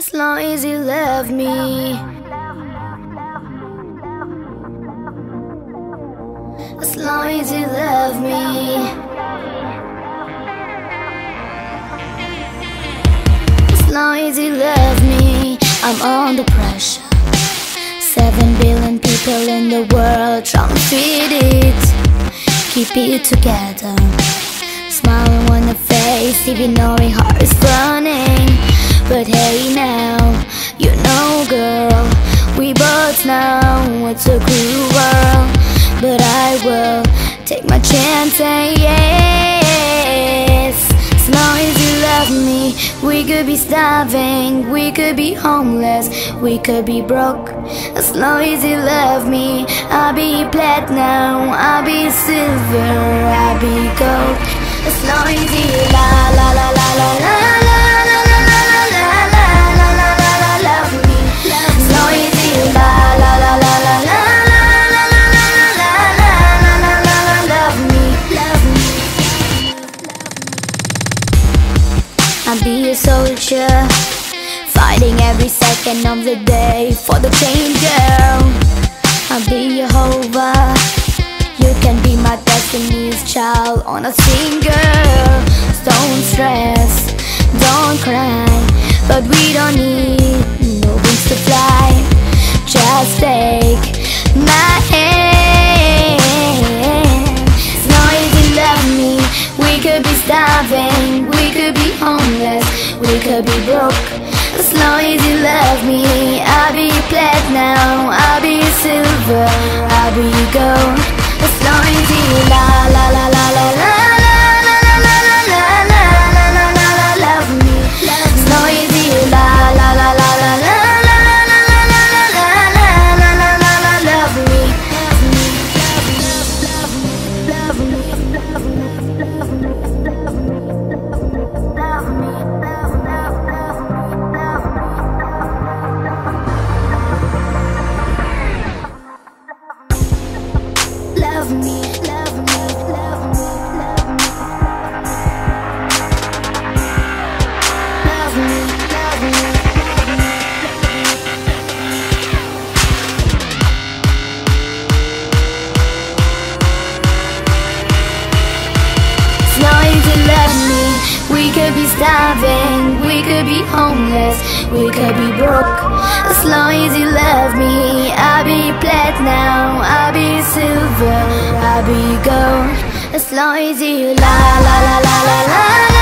As long as you love me. As long as you love me. As long as you love me, I'm under pressure. Seven billion people in the world trying to feed it. Keep it together. Smiling on the face, even knowing heart is burning. But hey now, you know girl, we both know it's a cruel world. But I will take my chance and yes. As long as you love me, we could be starving, we could be homeless, we could be broke. As long as you love me, I'll be platinum, I'll be silver, I'll be gold. As long as you la la la la be a soldier, fighting every second of the day for the change, girl. I'll be your Jehovah. You can be my destiny's child on a single. Don't stress, don't cry, but we don't need no wings to fly. Just take my hand. Long as you love me, we could be starving, be we could be broke. As long as you love me, I'll be platinum, I'll be silver, I'll be gold. As long as you la you love me, we could be starving, we could be homeless, we could be broke. As long as you love me, I'll be platinum, I'll be silver, I'll be gold. As long as you la la la la